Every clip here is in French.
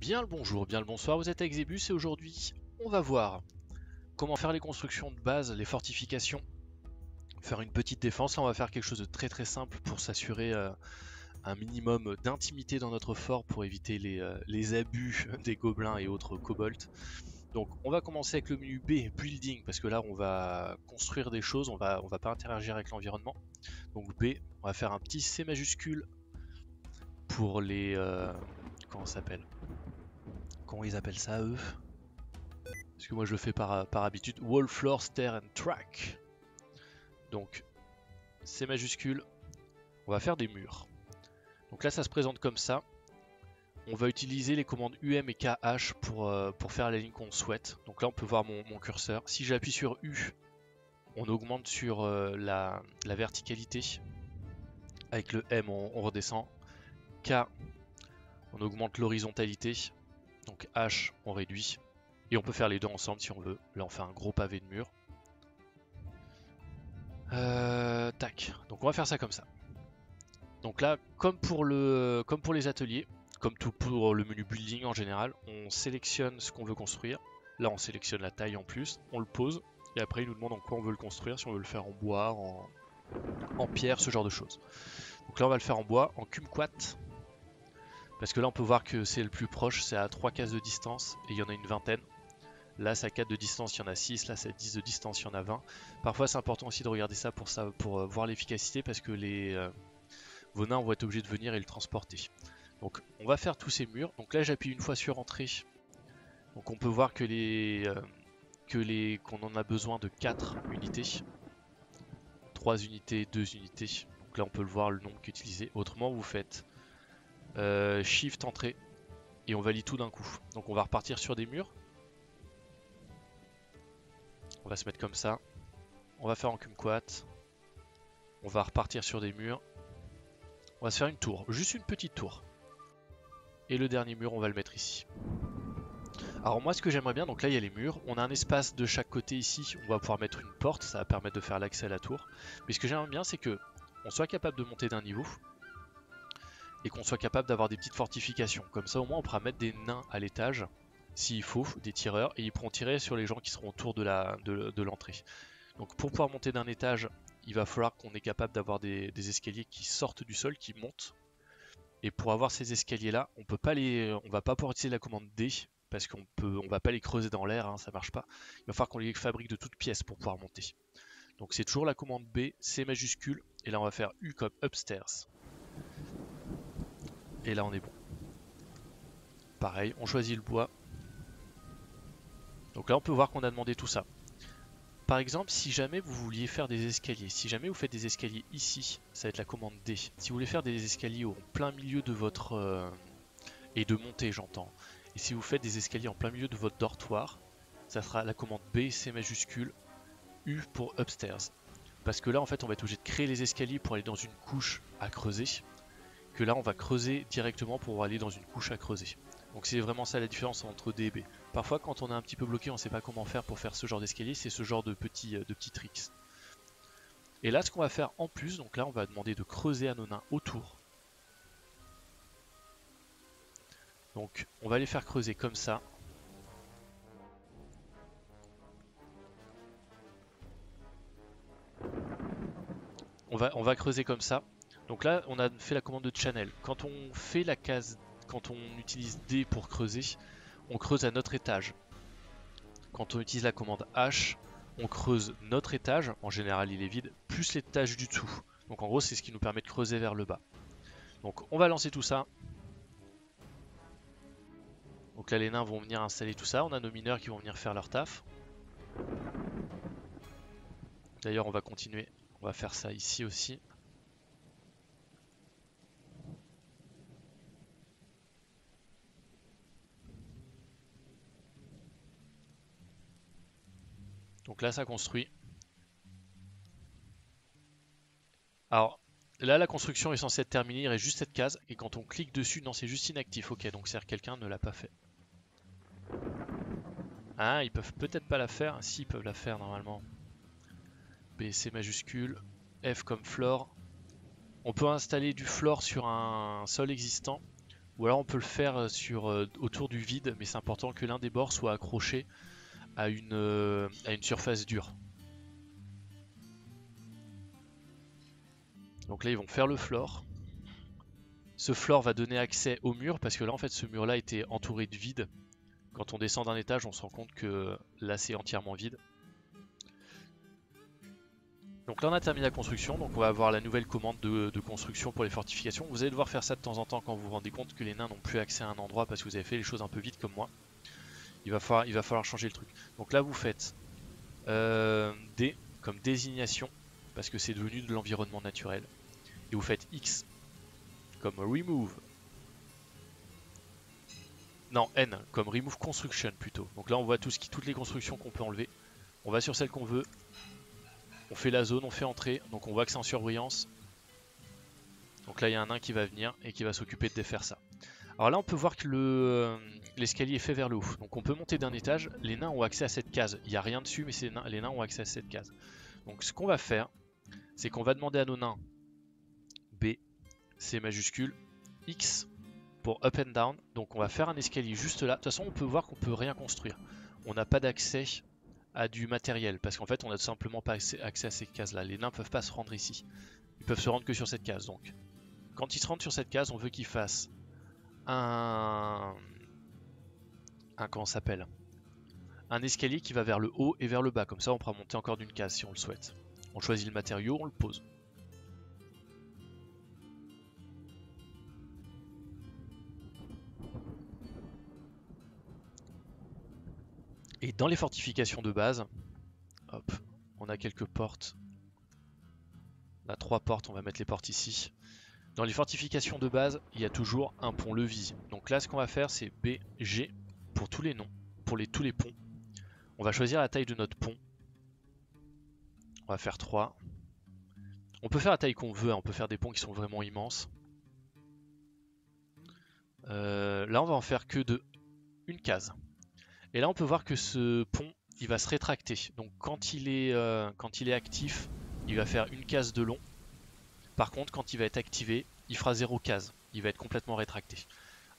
Bien le bonjour, bien le bonsoir, vous êtes avec Zebus et aujourd'hui on va voir comment faire les constructions de base, les fortifications, faire une petite défense. Là on va faire quelque chose de très très simple pour s'assurer euh, un minimum d'intimité dans notre fort pour éviter les, euh, abus des gobelins et autres kobolds. Donc on va commencer avec le menu B, Building, parce que là on va construire des choses, on va, va pas interagir avec l'environnement. Donc B, on va faire un petit C majuscule pour les... Euh, comment ça s'appelle? Comment ils appellent ça eux? Parce que moi je le fais par, habitude. Wall, floor, stair and track. Donc C majuscule, on va faire des murs. Donc là ça se présente comme ça on va utiliser les commandes UM et KH pour, euh, pour faire la ligne qu'on souhaite. Donc là on peut voir mon, curseur. Si j'appuie sur U, on augmente sur euh, la, verticalité. Avec le M on, redescend. K, on augmente l'horizontalité. Donc H, on réduit. Et on peut faire les deux ensemble si on veut. Là on fait un gros pavé de mur. Euh, tac. Donc on va faire ça comme ça. Donc là, comme pour, le, comme pour les ateliers, comme tout pour le menu building en général, on sélectionne ce qu'on veut construire. Là, on sélectionne la taille en plus, on le pose, et après, il nous demande en quoi on veut le construire, si on veut le faire en bois, en, pierre, ce genre de choses. Donc là, on va le faire en bois, en kumquat, parce que là, on peut voir que c'est le plus proche, c'est à 3 cases de distance, et il y en a une vingtaine. Là, c'est à 4 de distance, il y en a 6. Là, c'est à 10 de distance, il y en a 20. Parfois, c'est important aussi de regarder ça pour, euh, voir l'efficacité, parce que les, euh, vos nains vont être obligés de venir et le transporter. Donc on va faire tous ces murs. Donc là j'appuie une fois sur entrée. Donc on peut voir que les euh, que les qu'on en a besoin de 4 unités. 3 unités, 2 unités. Donc là on peut le voir le nombre qu'utiliser. Autrement vous faites euh, Shift entrée et on valide tout d'un coup. Donc on va repartir sur des murs. On va se mettre comme ça. On va faire en kumquat. On va repartir sur des murs. On va se faire une tour, juste une petite tour. Et le dernier mur, on va le mettre ici. Alors moi ce que j'aimerais bien, donc là il y a les murs, on a un espace de chaque côté ici, on va pouvoir mettre une porte, ça va permettre de faire l'accès à la tour. Mais ce que j'aimerais bien c'est que on soit capable de monter d'un niveau et qu'on soit capable d'avoir des petites fortifications. Comme ça au moins on pourra mettre des nains à l'étage s'il faut, des tireurs, et ils pourront tirer sur les gens qui seront autour de l'entrée. De, donc pour pouvoir monter d'un étage, il va falloir qu'on est capable d'avoir des escaliers qui sortent du sol, qui montent et pour avoir ces escaliers là, on peut pas les, on va pas pouvoir utiliser la commande D parce qu'on peut, va pas les creuser dans l'air, hein, ça marche pas. Il va falloir qu'on les fabrique de toutes pièces pour pouvoir monter. Donc c'est toujours la commande B, C majuscule, et là on va faire U comme upstairs. Et là on est bon. Pareil, on choisit le bois. Donc là on peut voir qu'on a demandé tout ça. Par exemple, si jamais vous vouliez faire des escaliers, si jamais vous faites des escaliers ici, ça va être la commande D. Si vous voulez faire des escaliers au plein milieu de votre... Euh, et de monter, j'entends. Et si vous faites des escaliers en plein milieu de votre dortoir, ça sera la commande B, C majuscule, U pour upstairs. Parce que là, en fait, on va être obligé de créer les escaliers pour aller dans une couche à creuser. Là, on va creuser directement pour aller dans une couche à creuser. Donc c'est vraiment ça la différence entre D et B. Parfois quand on est un petit peu bloqué, on ne sait pas comment faire pour faire ce genre d'escalier, c'est ce genre de petits, euh, de petits tricks. Et là ce qu'on va faire en plus, donc là on va demander de creuser à nos nains autour. Donc on va les faire creuser comme ça. On va, on va creuser comme ça. Donc là on a fait la commande de channel. Quand on fait la case quand on utilise D pour creuser, on creuse à notre étage. Quand on utilise la commande H, on creuse notre étage, en général il est vide, plus l'étage du dessous. Donc en gros c'est ce qui nous permet de creuser vers le bas. Donc on va lancer tout ça. Donc là les nains vont venir installer tout ça, on a nos mineurs qui vont venir faire leur taf. D'ailleurs on va continuer, on va faire ça ici aussi. Donc là, ça construit. Alors, là, la construction est censée être terminée. Il reste juste cette case. Et quand on clique dessus, non, c'est juste inactif. Ok, donc c'est-à-dire quelqu'un ne l'a pas fait. Ah, ils peuvent peut-être pas la faire. Si, ils peuvent la faire normalement. B, C majuscule. F comme floor. On peut installer du floor sur un sol existant. Ou alors on peut le faire sur, autour du vide, mais c'est important que l'un des bords soit accroché à une, à une surface dure. Donc là ils vont faire le floor. Ce floor va donner accès au mur parce que là en fait ce mur là était entouré de vide. Quand on descend d'un étage on se rend compte que là c'est entièrement vide. Donc là on a terminé la construction, donc on va avoir la nouvelle commande de, construction pour les fortifications. Vous allez devoir faire ça de temps en temps quand vous vous rendez compte que les nains n'ont plus accès à un endroit parce que vous avez fait les choses un peu vite comme moi. Il va falloir, changer le truc. Donc là vous faites euh, D comme désignation parce que c'est devenu de l'environnement naturel. Et vous faites X comme remove. Non, N comme remove construction plutôt. Donc là on voit toutes les constructions qu'on peut enlever. On va sur celle qu'on veut. On fait la zone, on fait entrer. Donc on voit que c'est en surbrillance. Donc là il y a un nain qui va venir et qui va s'occuper de défaire ça. Alors là on peut voir que euh, l'escalier est fait vers le haut. Donc on peut monter d'un étage. Les nains ont accès à cette case. Il n'y a rien dessus mais les nains ont accès à cette case. Donc ce qu'on va faire, c'est qu'on va demander à nos nains B C majuscule, X pour up and down. Donc on va faire un escalier juste là. De toute façon, on peut voir qu'on peut rien construire. On n'a pas d'accès à du matériel parce qu'en fait, on n'a tout simplement pas accès, à ces cases-là. Les nains peuvent pas se rendre ici. Ils peuvent se rendre que sur cette case. Donc, quand ils se rendent sur cette case, on veut qu'ils fassent un, comment s'appelle? Un escalier qui va vers le haut et vers le bas. Comme ça, on pourra monter encore d'une case si on le souhaite. On choisit le matériau, on le pose. Et dans les fortifications de base, on a quelques portes. On a trois portes, on va mettre les portes ici. Dans les fortifications de base, il y a toujours un pont-levis. Donc là, ce qu'on va faire, c'est BG pour tous les noms, pour tous les ponts. On va choisir la taille de notre pont. On va faire 3. On peut faire la taille qu'on veut, hein. on peut faire des ponts qui sont vraiment immenses. Euh, là, on va en faire que de une case. Et là, on peut voir que ce pont, il va se rétracter. Donc quand il est, euh, quand il est actif, il va faire une case de long. Par contre, quand il va être activé, il fera zéro case. Il va être complètement rétracté.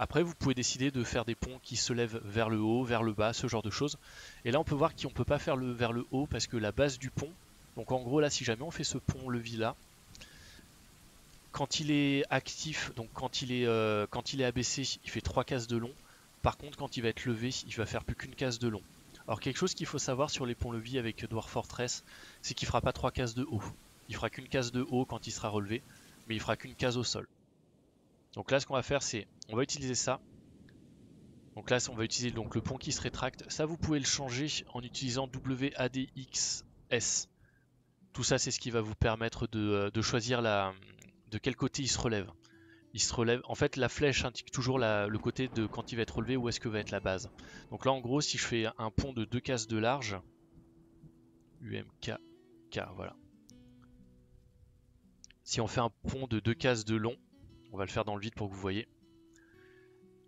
Après, vous pouvez décider de faire des ponts qui se lèvent vers le haut, vers le bas, ce genre de choses. Et là, on peut voir qu'on ne peut pas faire le vers le haut parce que la base du pont, donc en gros là, si jamais on fait ce pont-levis là, quand il est actif, donc quand il est, euh, abaissé, il fait trois cases de long. Par contre, quand il va être levé, il va faire plus qu'une case de long. Alors quelque chose qu'il faut savoir sur les ponts-levis avec Dwarf Fortress, c'est qu'il fera pas trois cases de haut. Il fera qu'une case de haut quand il sera relevé, mais il fera qu'une case au sol. Donc là, ce qu'on va faire, c'est, on va utiliser ça. Donc là, on va utiliser donc le pont qui se rétracte. Ça, vous pouvez le changer en utilisant WADXS. Tout ça, c'est ce qui va vous permettre de, euh, de choisir la, de quel côté il se relève il se relève. En fait, la flèche indique toujours le côté de quand il va être relevé, où est-ce que va être la base. Donc là, en gros, si je fais un pont de deux cases de large, UMK, K, voilà. Si on fait un pont de deux cases de long, on va le faire dans le vide pour que vous voyez.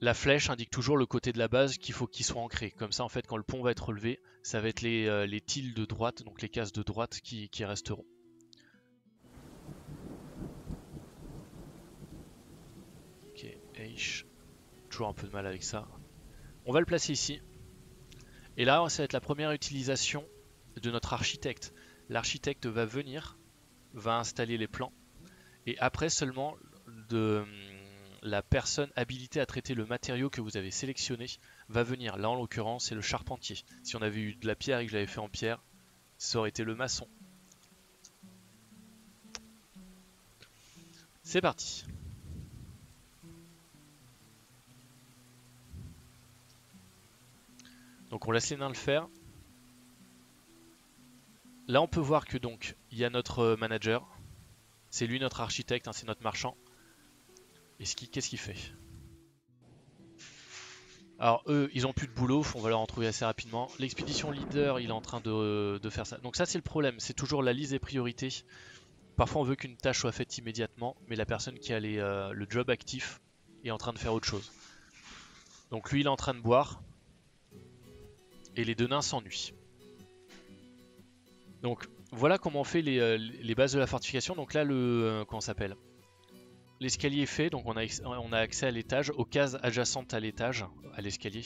La flèche indique toujours le côté de la base qu'il faut qu'il soit ancré. Comme ça, en fait, quand le pont va être relevé, ça va être les, euh, les tiles de droite, donc les cases de droite qui resteront. Toujours un peu de mal avec ça. On va le placer ici. Et là, ça va être la première utilisation de notre architecte. L'architecte va venir, va installer les plans. Et après seulement, la personne habilitée à traiter le matériau que vous avez sélectionné va venir. Là, en l'occurrence, c'est le charpentier. Si on avait eu de la pierre et que je l'avais fait en pierre, ça aurait été le maçon. C'est parti. Donc on laisse les nains le faire. Là on peut voir que donc il y a notre manager. C'est lui notre architecte, hein, c'est notre marchand. Et qu'est-ce qu'il fait? Alors eux, ils ont plus de boulot, on va leur en trouver assez rapidement. L'expédition leader, il est en train de, faire ça. Donc ça c'est le problème, c'est toujours la liste des priorités. Parfois on veut qu'une tâche soit faite immédiatement, mais la personne qui a euh, le job actif est en train de faire autre chose. Donc lui il est en train de boire, et les deux nains s'ennuient. Donc voilà comment on fait les, euh, bases de la fortification. Donc là, le euh, comment s'appelle? L'escalier est fait, donc on a, on a accès à l'étage, aux cases adjacentes à l'étage, à l'escalier.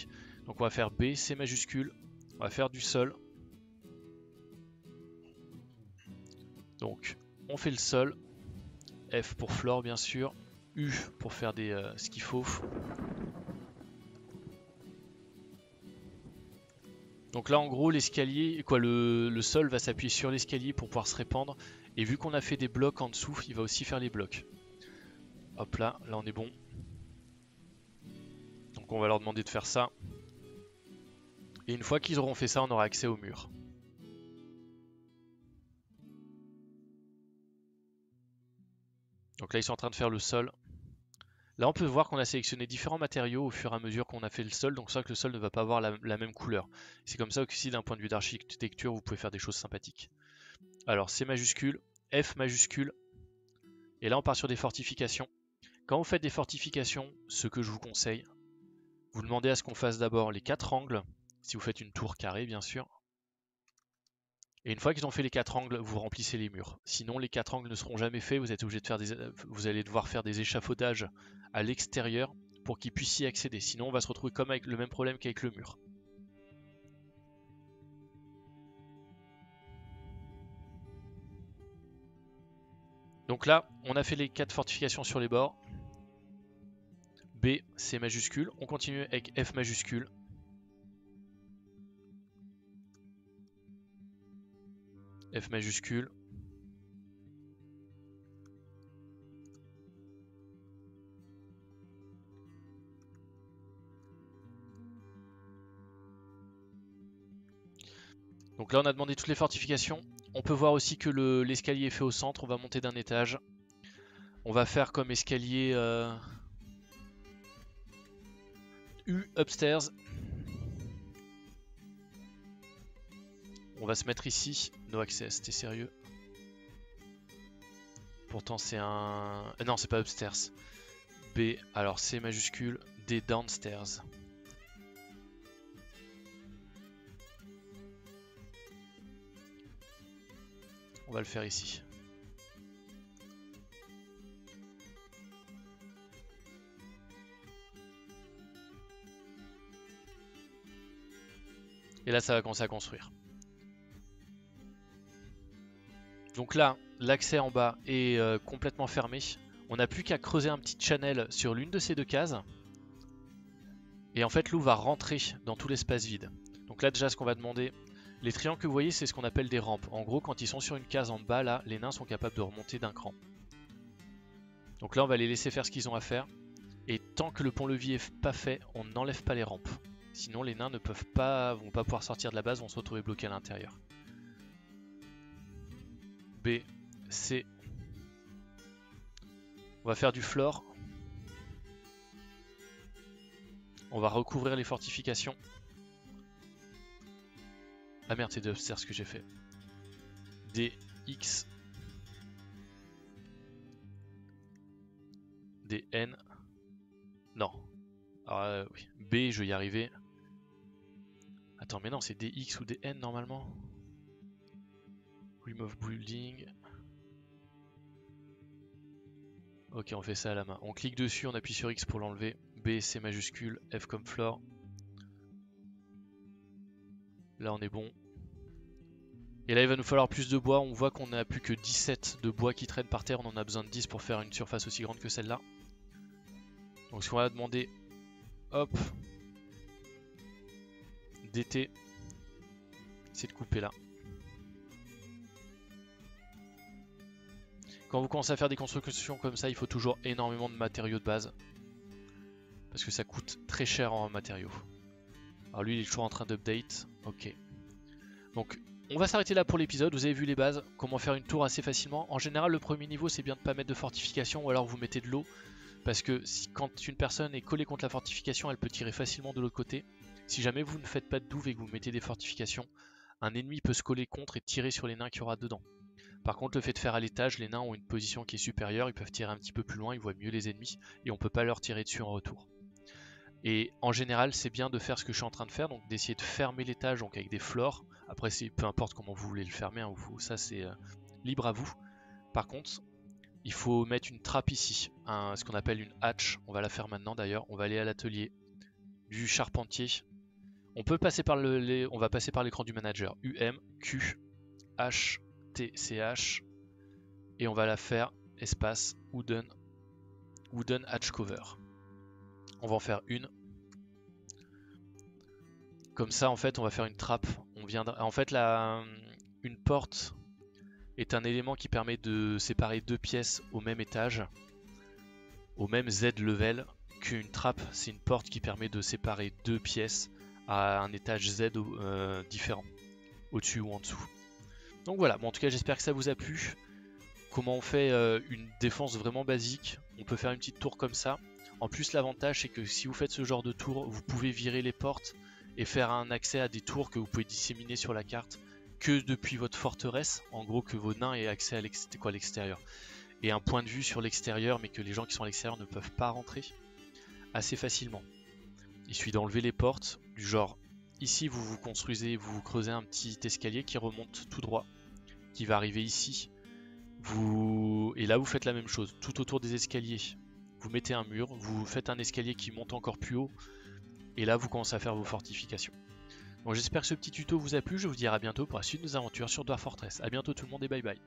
Donc on va faire B, C majuscule, on va faire du sol. Donc on fait le sol, F pour floor bien sûr, U pour faire des, euh, ce qu'il faut. Donc là en gros l'escalier, quoi le, le, sol va s'appuyer sur l'escalier pour pouvoir se répandre. Et vu qu'on a fait des blocs en dessous, il va aussi faire les blocs. Hop là, là on est bon. Donc on va leur demander de faire ça. Et une fois qu'ils auront fait ça, on aura accès au mur. Donc là ils sont en train de faire le sol. Là on peut voir qu'on a sélectionné différents matériaux au fur et à mesure qu'on a fait le sol, donc c'est vrai que le sol ne va pas avoir la, même couleur. C'est comme ça que si d'un point de vue d'architecture vous pouvez faire des choses sympathiques. Alors C majuscule, F majuscule, et là on part sur des fortifications. Quand vous faites des fortifications, ce que je vous conseille, vous demandez à ce qu'on fasse d'abord les quatre angles, si vous faites une tour carrée bien sûr. Et une fois qu'ils ont fait les quatre angles, vous remplissez les murs. Sinon les quatre angles ne seront jamais faits, vous êtes obligé de vous allez devoir faire des échafaudages à l'extérieur pour qu'ils puissent y accéder. Sinon on va se retrouver comme avec le même problème qu'avec le mur. Donc là, on a fait les quatre fortifications sur les bords. B, C majuscule. On continue avec F majuscule. F majuscule. Donc là on a demandé toutes les fortifications. On peut voir aussi que l'escalier est fait au centre. On va monter d'un étage. On va faire comme escalier... Euh, U upstairs. On va se mettre ici. No access, t'es sérieux? Pourtant c'est un... Euh, non, c'est pas upstairs. B, alors C majuscule, D downstairs. On va le faire ici. Et là, ça va commencer à construire. Donc là, l'accès en bas est euh, complètement fermé. On n'a plus qu'à creuser un petit channel sur l'une de ces deux cases. Et en fait, l'eau va rentrer dans tout l'espace vide. Donc là, déjà, ce qu'on va demander... Les triangles que vous voyez, c'est ce qu'on appelle des rampes. En gros, quand ils sont sur une case en bas, là, les nains sont capables de remonter d'un cran. Donc là, on va les laisser faire ce qu'ils ont à faire. Et tant que le pont-levis est pas fait, on n'enlève pas les rampes. Sinon les nains ne peuvent pas, vont pas pouvoir sortir de la base, vont se retrouver bloqués à l'intérieur. B, C. On va faire du floor. On va recouvrir les fortifications. Ah merde, c'est de ce que j'ai fait. D, X. D, N. Non. Alors, euh, oui. B, je vais y arriver. Attends, mais non, c'est des X ou des N normalement Remove building. Ok, on fait ça à la main. On clique dessus, on appuie sur X pour l'enlever. B, C majuscule, F comme floor. Là, on est bon. Et là, il va nous falloir plus de bois. On voit qu'on n'a plus que 17 de bois qui traînent par terre. On en a besoin de 10 pour faire une surface aussi grande que celle-là. Donc, ce qu'on va demander, hop, d'été, c'est de couper là. Quand vous commencez à faire des constructions comme ça, il faut toujours énormément de matériaux de base. Parce que ça coûte très cher en matériaux. Alors lui, il est toujours en train d'update. Ok. Donc, on va s'arrêter là pour l'épisode. Vous avez vu les bases, comment faire une tour assez facilement. En général, le premier niveau, c'est bien de ne pas mettre de fortification ou alors vous mettez de l'eau. Parce que si, quand une personne est collée contre la fortification, elle peut tirer facilement de l'autre côté. Si jamais vous ne faites pas de douve et que vous mettez des fortifications, un ennemi peut se coller contre et tirer sur les nains qu'il y aura dedans. Par contre, le fait de faire à l'étage, les nains ont une position qui est supérieure, ils peuvent tirer un petit peu plus loin, ils voient mieux les ennemis, et on peut pas leur tirer dessus en retour. Et en général, c'est bien de faire ce que je suis en train de faire, donc d'essayer de fermer l'étage donc avec des flores. Après, c'est peu importe comment vous voulez le fermer, hein, ça c'est euh, libre à vous. Par contre, il faut mettre une trappe ici, ce qu'on appelle une hatch. On va la faire maintenant d'ailleurs. On va aller à l'atelier du charpentier. On peut passer par le, on va passer par l'écran du manager. UM Q H T C H et on va la faire espace wooden wooden hatch cover. On va en faire une. Comme ça, en fait, on va faire une trappe. On en fait, la, une porte est un élément qui permet de séparer deux pièces au même étage, au même Z level, qu'une trappe, c'est une porte qui permet de séparer deux pièces à un étage Z euh, différent, au-dessus ou en dessous. Donc voilà, en tout cas j'espère que ça vous a plu. Comment on fait euh, une défense vraiment basique? On peut faire une petite tour comme ça. En plus l'avantage c'est que si vous faites ce genre de tour, vous pouvez virer les portes et faire un accès à des tours que vous pouvez disséminer sur la carte que depuis votre forteresse, en gros que vos nains aient accès à l'extérieur. Et un point de vue sur l'extérieur, mais que les gens qui sont à l'extérieur ne peuvent pas rentrer assez facilement. Il suffit d'enlever les portes, du genre ici vous vous construisez, vous, creusez un petit escalier qui remonte tout droit, qui va arriver ici. Et là vous faites la même chose, tout autour des escaliers. Vous mettez un mur, vous faites un escalier qui monte encore plus haut, et là vous commencez à faire vos fortifications. Bon, j'espère que ce petit tuto vous a plu, je vous dirai à bientôt pour la suite de nos aventures sur Dwarf Fortress. A bientôt tout le monde et bye bye.